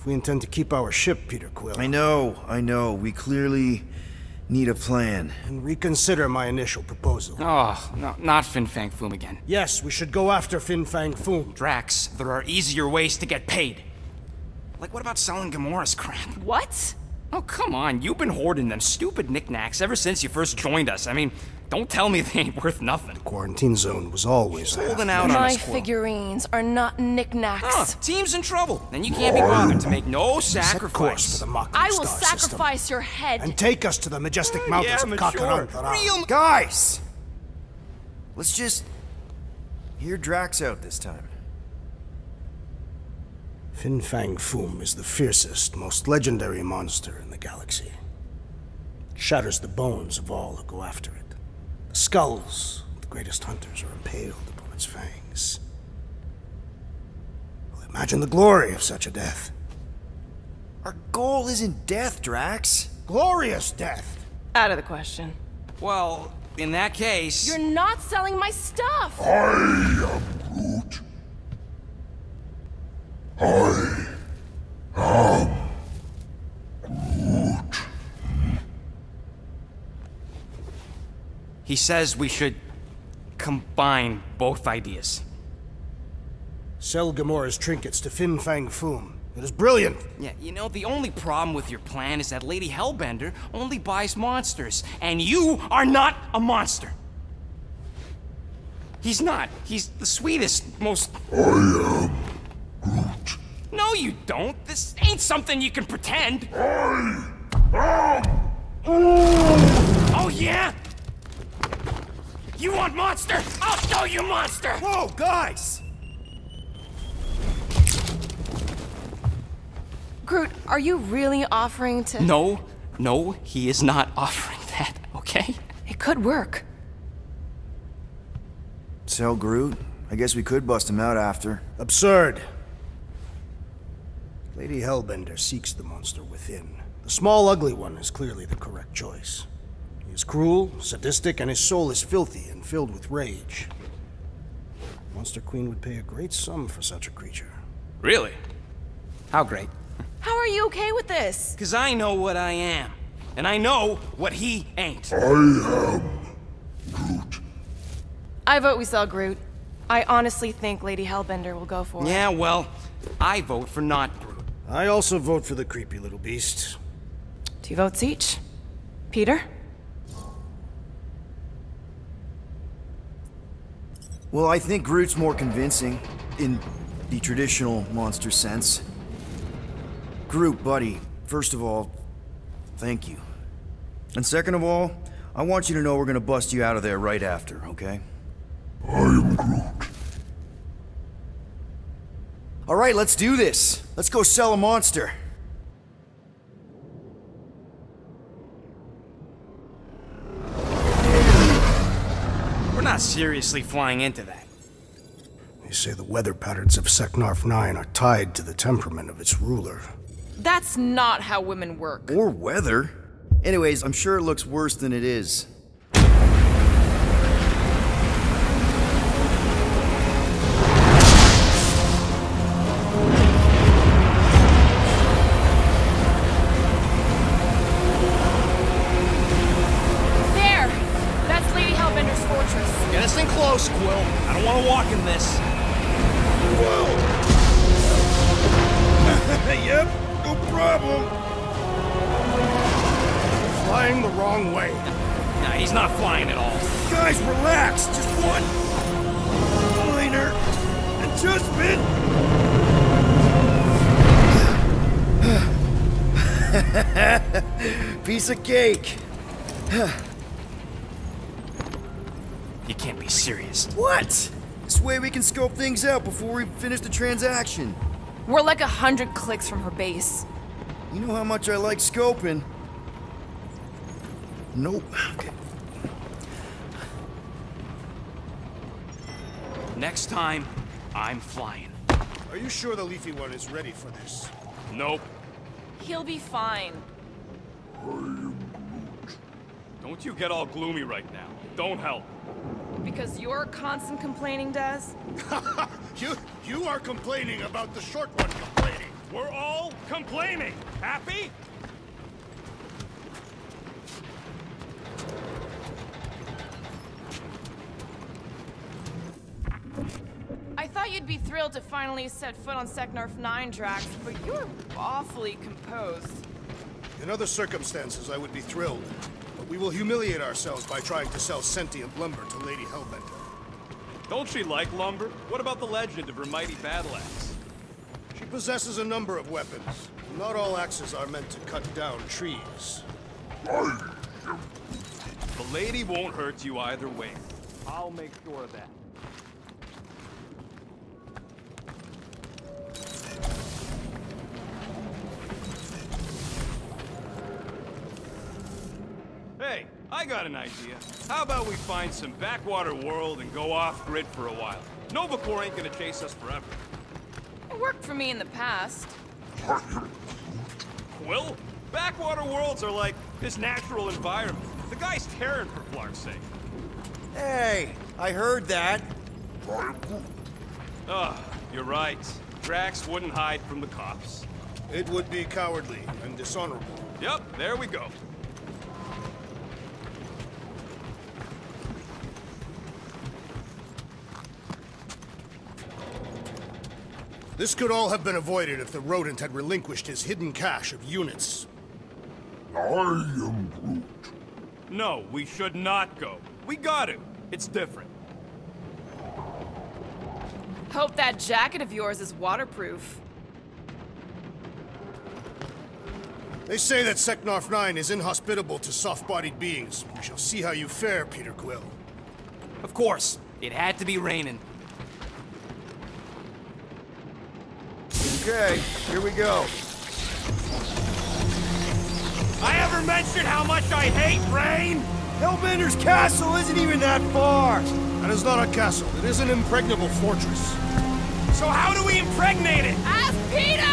If we intend to keep our ship, Peter Quill, I know, I know. We clearly need a plan. and reconsider my initial proposal. Oh, no, not Fin Fang Foom again. Yes, we should go after Fin Fang Foom. Drax, there are easier ways to get paid. Like, what about selling Gamora's crap? What? Oh, come on. You've been hoarding them stupid knickknacks ever since you first joined us. I mean, don't tell me they ain't worth nothing. The quarantine zone was always there. Holding out on My us, Quill. figurines are not knickknacks. Huh, team's in trouble, and you can't be bothered to make no Set course for sacrifice. the I will star system, sacrifice your head. and take us to the majestic mountains yeah, of mature. Kakarantara. Real Guys! Let's just hear Drax out this time. Fin Fang Foom is the fiercest, most legendary monster in the galaxy. Shatters the bones of all who go after it. The skulls of the greatest hunters are impaled upon its fangs. Well, imagine the glory of such a death. Our goal isn't death, Drax. Glorious death! Out of the question. Well, in that case. You're not selling my stuff. He says we should combine both ideas. Sell Gamora's trinkets to Fin Fang Foom. It is brilliant! Yeah, you know, the only problem with your plan is that Lady Hellbender only buys monsters, and you are not a monster. He's not. He's the sweetest, most. I am Groot. No, you don't. This ain't something you can pretend. I am. Oh, yeah? You want monster? I'll show you monster! Whoa, guys! Groot, are you really offering to. No, no, he is not offering that, okay? It could work. Sell Groot? I guess we could bust him out after. Absurd. Lady Hellbender seeks the monster within. The small, ugly one is clearly the correct choice. He is cruel, sadistic, and his soul is filthy and filled with rage. Monster Queen would pay a great sum for such a creature. Really? How great? How are you okay with this? Because I know what I am. And I know what he ain't. I am Groot. I vote we sell Groot. I honestly think Lady Hellbender will go for it. Yeah, well, I vote for not Groot. I also vote for the creepy little beast. Two votes each. Peter? Well, I think Groot's more convincing, in the traditional monster sense. Groot, buddy, first of all, thank you. And second of all, I want you to know we're gonna bust you out of there right after, okay? I am Groot. Alright, let's do this. Let's go sell a monster. Seriously flying into that. They say the weather patterns of Seknarf 9 are tied to the temperament of its ruler. That's not how women work. Or weather. Anyways, I'm sure it looks worse than it is. Close, Quill. I don't want to walk in this. Whoa! yep, no problem. Flying the wrong way. Nah, he's not flying at all. Guys, relax. Just one minor adjustment. Piece of cake. You can't be serious. What? This way we can scope things out before we finish the transaction. We're like a hundred clicks from her base. You know how much I like scoping. Nope. Okay. Next time, I'm flying. Are you sure the Leafy One is ready for this? Nope. He'll be fine. Don't you get all gloomy right now. Don't help. Because you're constant complaining, Des? You, you are complaining about the short one complaining. We're all complaining. Happy? I thought you'd be thrilled to finally set foot on Seknarf 9, Drax, but you're awfully composed. In other circumstances, I would be thrilled. But we will humiliate ourselves by trying to sell sentient lumber to Lady Hellbender. Don't she like lumber? What about the legend of her mighty battle axe? She possesses a number of weapons. Not all axes are meant to cut down trees. The lady won't hurt you either way. I'll make sure of that. I got an idea. How about we find some backwater world and go off-grid for a while? Nova Corps ain't gonna chase us forever. It worked for me in the past. Quill? Backwater worlds are like this natural environment. The guy's tearing for Flark's sake. Hey, I heard that. Ugh, you're right. Drax wouldn't hide from the cops. It would be cowardly and dishonorable. Yep, there we go. This could all have been avoided if the rodent had relinquished his hidden cache of units. I am Groot. No, we should not go. We got him. It's different. Hope that jacket of yours is waterproof. They say that Seknarf 9 is inhospitable to soft-bodied beings. We shall see how you fare, Peter Quill. Of course. It had to be raining. Okay, here we go. I ever mentioned how much I hate rain? Hellbender's castle isn't even that far. That is not a castle. It is an impregnable fortress. So how do we impregnate it? Ask Peter!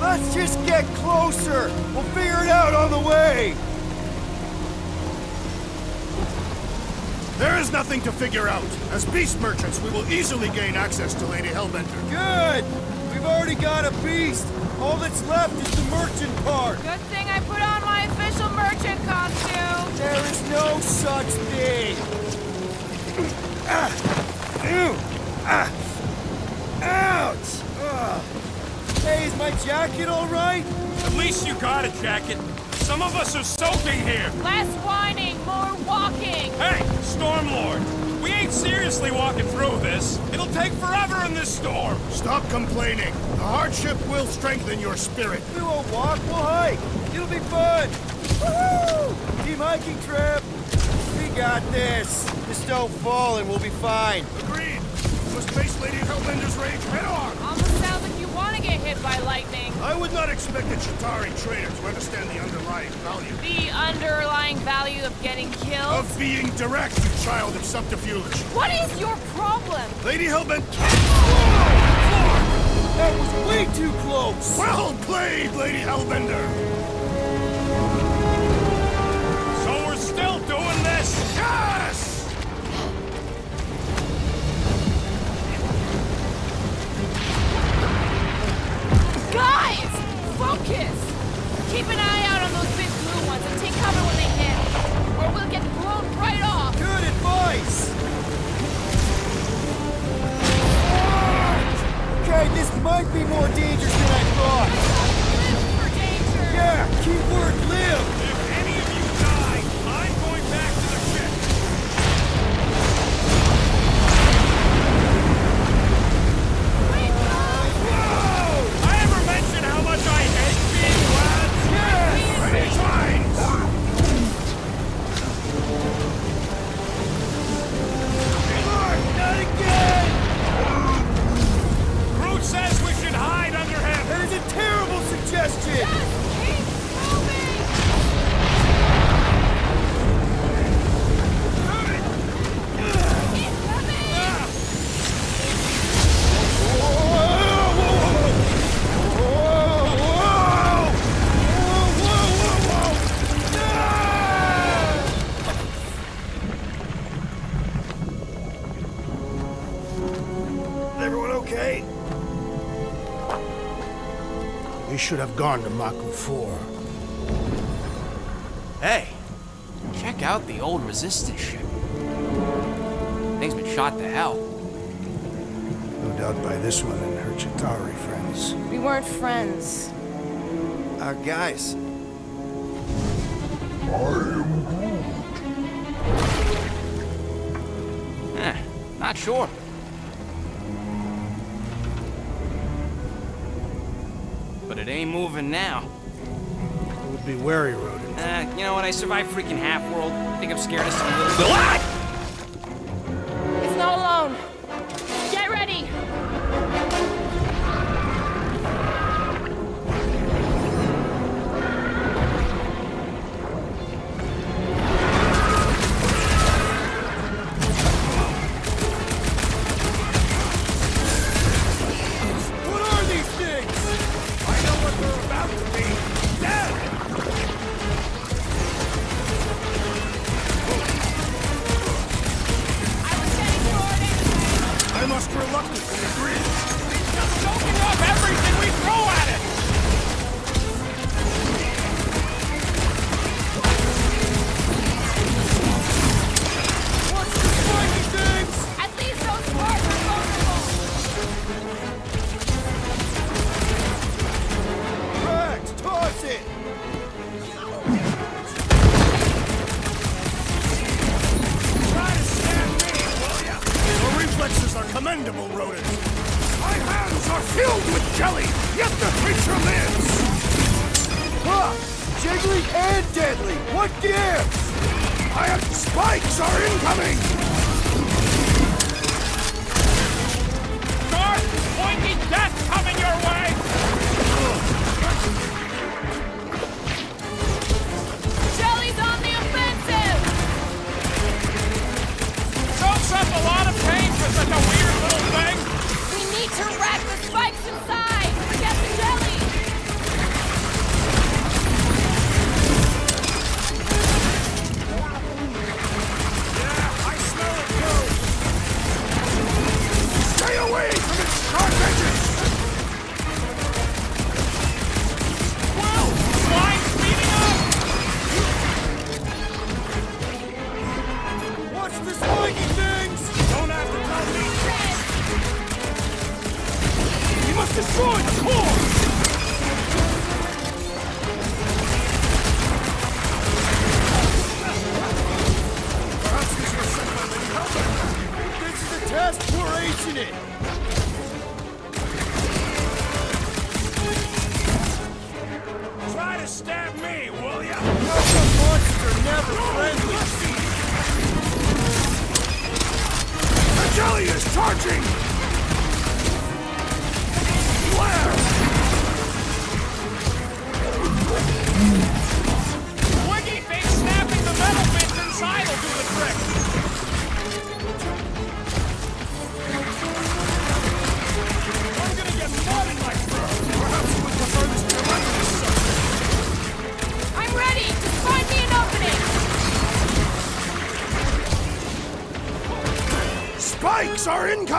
Let's just get closer. We'll figure it out on the way. There is nothing to figure out. As beast merchants, we will easily gain access to Lady Hellbender. Good. We've already got a beast. All that's left is the merchant part. Good thing I put on my official merchant costume. There is no such thing. Ah. Ew. Ah. Ouch. Ugh. Hey, is my jacket all right? At least you got a jacket. Some of us are soaking here. Less whining, more walking. Hey, Stormlord. We ain't seriously walking through this. It'll take forever in this storm. Stop complaining. The hardship will strengthen your spirit. We won't walk, we'll hike. It'll be fun. Woohoo! Team hiking trip. We got this. Just don't fall and we'll be fine. Agreed. We must face Lady Hellbender's rage head on. Hit by lightning. I would not expect a Chitari trader to understand the underlying value The underlying value of getting killed. of being direct, you child of subterfuge. What is your problem? Lady Hellbender. That was way too close. Well played, Lady Hellbender. Focus! Keep an eye out on those big blue ones and take cover when they hit. Or we'll get blown right off. Good advice. Okay, this might be more dangerous than I thought. Live for danger. Yeah, keyword live. Okay? We should have gone to Maku 4. Hey, check out the old resistance ship. Thing's been shot to hell. No doubt by this one and her Chitauri friends. We weren't friends. Our guys, I am Groot. Eh, not sure. It ain't moving now. It would be wary, Rodent. Uh, you know what? I survived freaking Halfworld. I think I'm scared of some little... Ah! Never friendly! Is charging!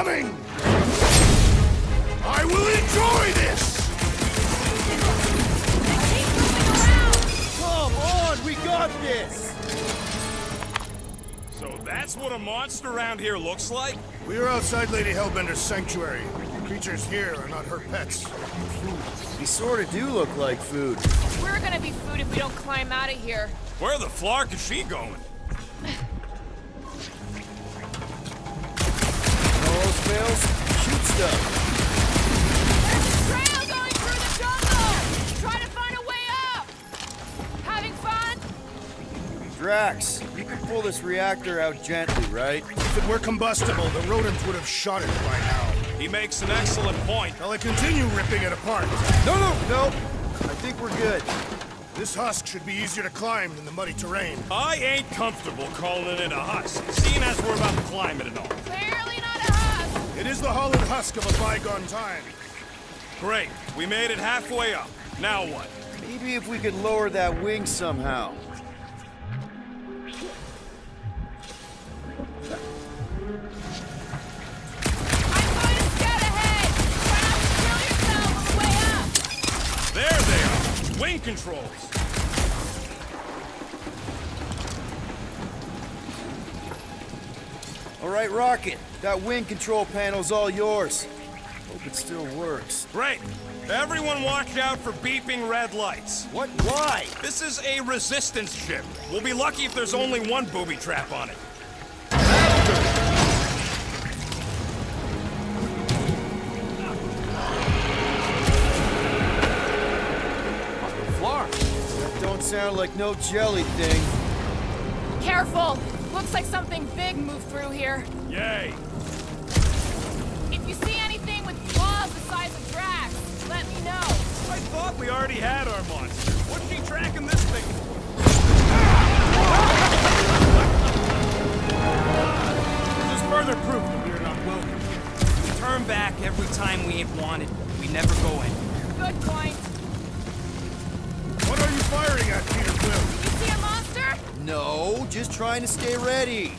Are incoming! I will enjoy this! Keep moving around. Come on, we got this! So that's what a monster around here looks like? We are outside Lady Hellbender's sanctuary. The creatures here are not her pets. they sort of do look like food. We're gonna be food if we don't climb out of here. Where the flark is she going? Up. Having fun? Drax, you can pull this reactor out gently, right? If it were combustible, the rodent would have shot it by now. He makes an excellent point. Shall I continue ripping it apart? No, no, no. I think we're good. This husk should be easier to climb than the muddy terrain. I ain't comfortable calling it a husk, seeing as we're about to climb it and all. Clearly not a husk. It is the hollowed husk of a bygone time. Great, we made it halfway up. Now what? Maybe if we could lower that wing somehow. I'm going to scout ahead. Right, Rocket. That wind control panel's all yours. Hope it still works. Great. Everyone watch out for beeping red lights. What? Why? This is a resistance ship. We'll be lucky if there's only one booby trap on it. Floor. That don't sound like no jelly thing. Careful! Looks like something big moved through here. Yay. If you see anything with claws the size of Drax, let me know. I thought we already had our monster. What's she tracking this thing for? This is further proof that we are not welcome here. We turn back every time we ain't wanted. We never go in. Good point. What are you firing at, Peter Quill? You see a monster? No, just trying to stay ready.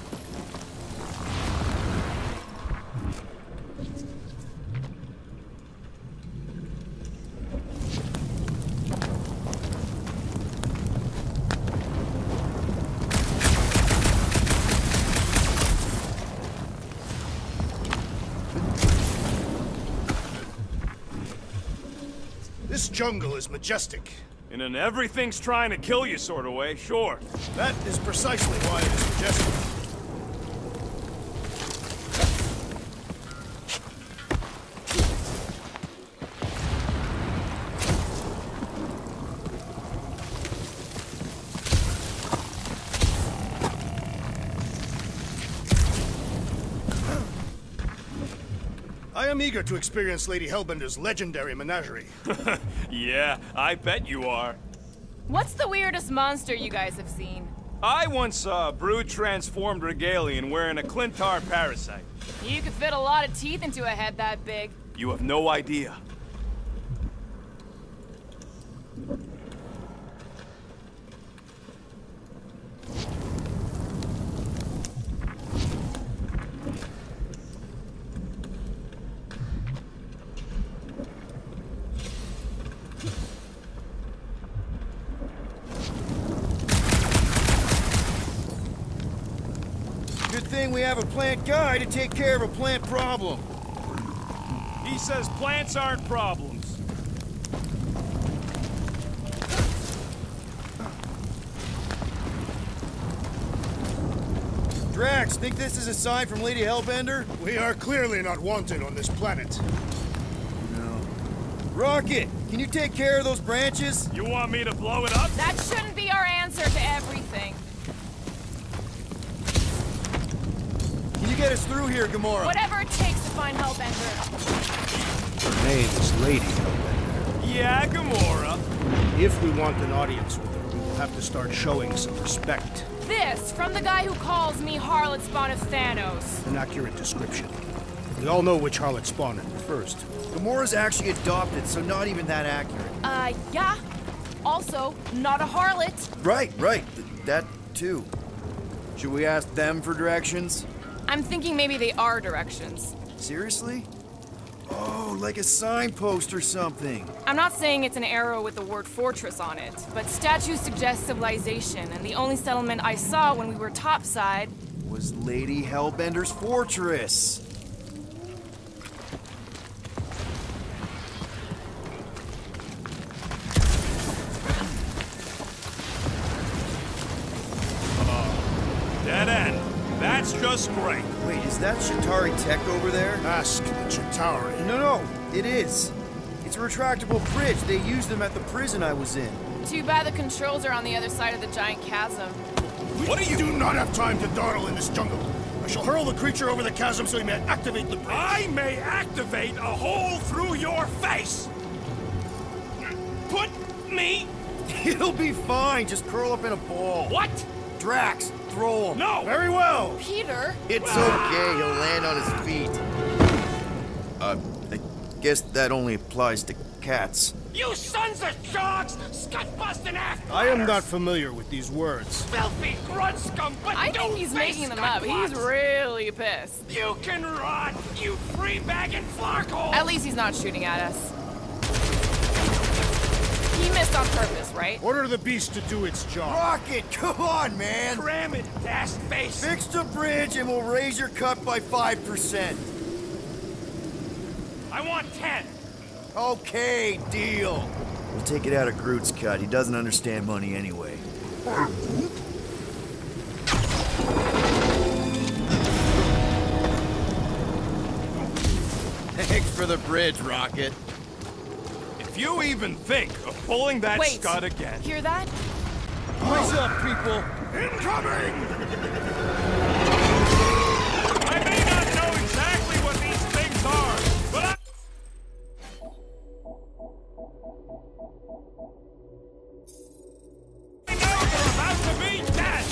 This jungle is majestic. In an everything's trying to kill you sort of way, sure. That is precisely why it is majestic. I am eager to experience Lady Hellbender's legendary menagerie. Yeah, I bet you are. What's the weirdest monster you guys have seen? I once saw a brood transformed Rigellian wearing a Klyntar parasite. You could fit a lot of teeth into a head that big. You have no idea. Thing we have a plant guy to take care of a plant problem. He says plants aren't problems. Drax, think this is a sign from Lady Hellbender? We are clearly not wanted on this planet. Rocket, can you take care of those branches? You want me to blow it up? That shouldn't be our answer to everything. Get us through here, Gamora? Whatever it takes to find Hellbender. Her name is Lady Hellbender. Yeah, Gamora. If we want an audience with her, we will have to start showing some respect. This from the guy who calls me Harlot Spawn of Thanos. An accurate description. We all know which harlot spawned it first. Gamora's actually adopted, so not even that accurate. Uh, yeah. Also, not a harlot. Right, right. Th- that too. Should we ask them for directions? I'm thinking maybe they are directions. Seriously? Oh, like a signpost or something. I'm not saying it's an arrow with the word fortress on it, but statues suggest civilization, and the only settlement I saw when we were topside. Was Lady Hellbender's fortress. That's great. Wait, is that Chitauri tech over there? Ask the Chitauri. No, no, it is. It's a retractable bridge. They used them at the prison I was in. Too bad the controls are on the other side of the giant chasm. What are you? do not have time to dawdle in this jungle. I shall hurl the creature over the chasm so he may activate the bridge. I may activate a hole through your face. Put me. He'll be fine. Just curl up in a ball. What? Drax, throw him. No. Very well. Peter? It's okay. He'll land on his feet. Uh, I guess that only applies to cats. You sons of dogs! Scut busting ass! I am not familiar with these words. filthy grunt scum, but I you think he's face making them up. He's really pissed. You can run, you free bagging flarkhole! At least he's not shooting at us. He missed on purpose, right? Order the beast to do its job. Rocket, come on, man! Ram it, dash face! Fix the bridge and we'll raise your cut by 5%. I want 10! Okay, deal. We'll take it out of Groot's cut. He doesn't understand money anyway. Thanks for the bridge, Rocket. If you even think of pulling that Wait. scud again... Hear that? What's up, people? Incoming! I may not know exactly what these things are, but I... I know they're about to be dead!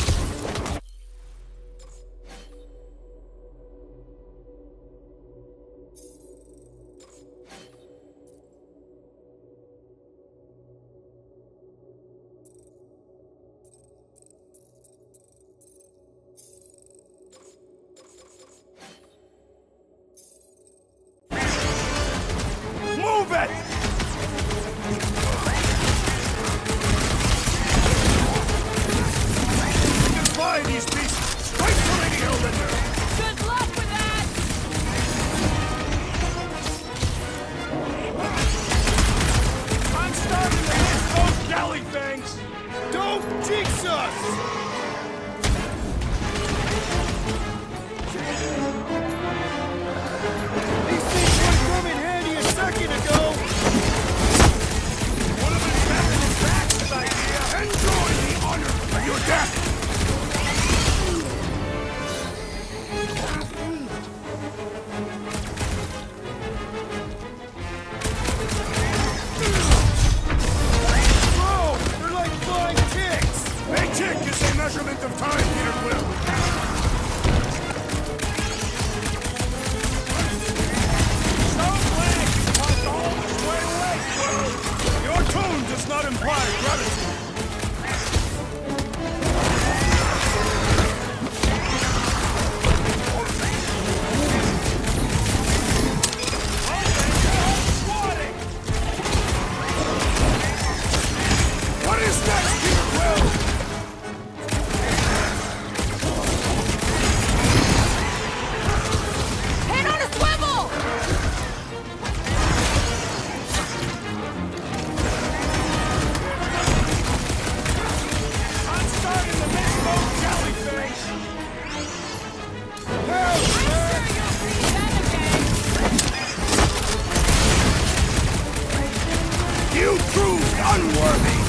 Unworthy!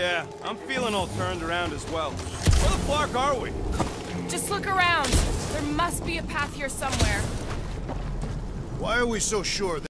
Yeah, I'm feeling all turned around as well. Where the fuck are we? Just look around. There must be a path here somewhere. Why are we so sure that